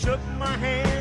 shook my hand.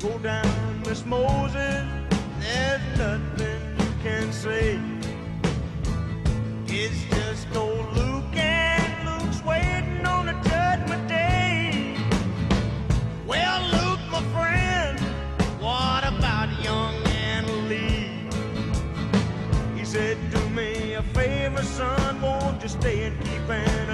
Go down, Miss Moses, there's nothing you can say. It's just old Luke and Luke's waiting on a judgment day. Well, Luke, my friend, what about young Anna Lee? He said, do me a favor, son, won't you stay and keep an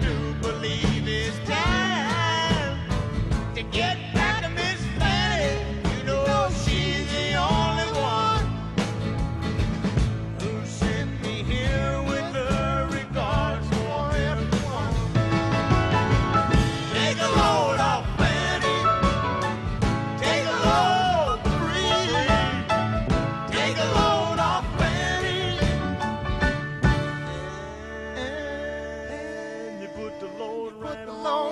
new put the